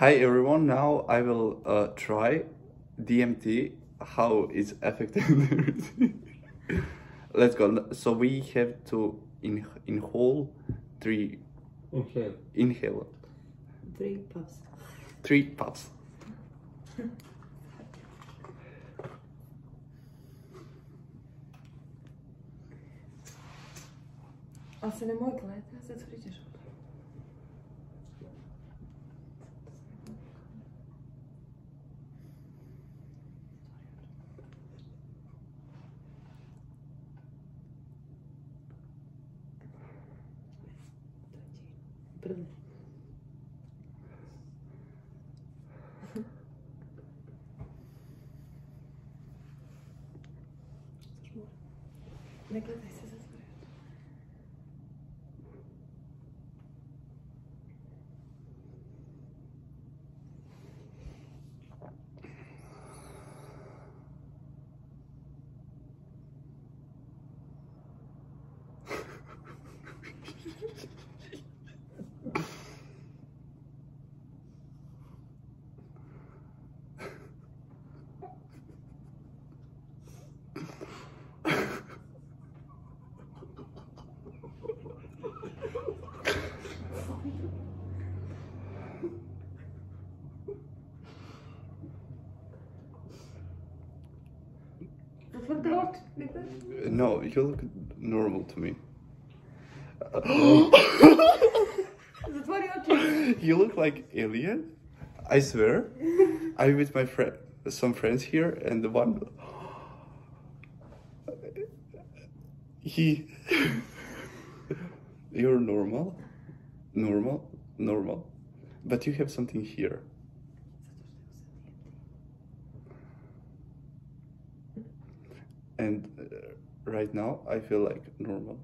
Hi everyone, now I will uh, try DMT, how it's affecting Let's go. So we have to in inhale three Inhale. inhale Three puffs. three puffs. Ali se nemoj gledati, ja sad pričaš. Прилип. Не. Zatvori oči, ne. No, you look normal to me. Zatvori oči. You look like alien. I swear. I'm with my friend, some friends here, and the one. He. You're normal, normal, normal, but you have something here. And uh, right now, I feel like normal.